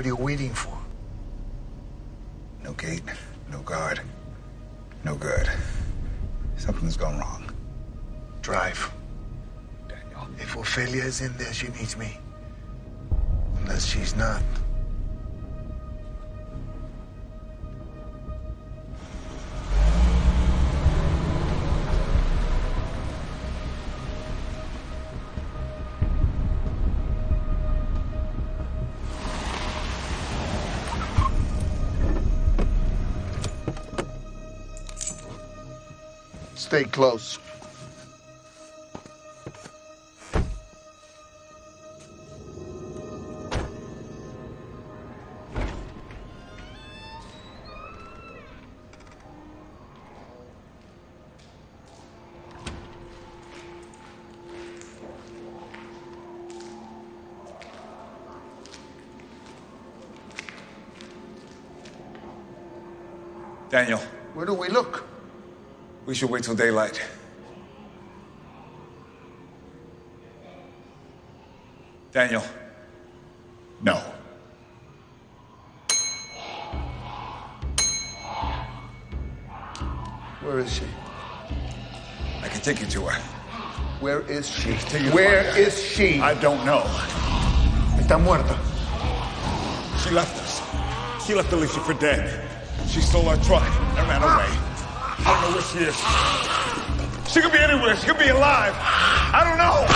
What are you waiting for? No gate, no guard, no good. Something's gone wrong. Drive. Daniel. If Ofelia is in there, she needs me. Unless she's not. Stay close. Daniel, Where do we look? We should wait till daylight. Daniel. No. Where is she? I can take you to her. Where is she? To is she? I don't know. Está muerta. She left us. She left Alicia for dead. She stole our truck and ran away. She is. She could be anywhere. She could be alive. I don't know.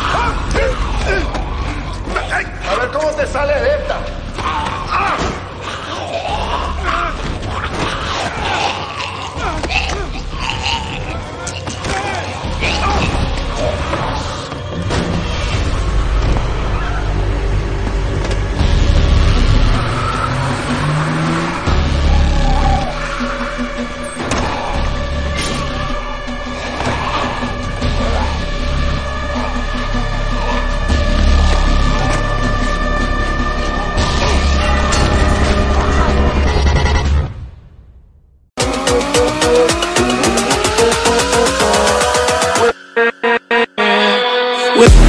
Sale de With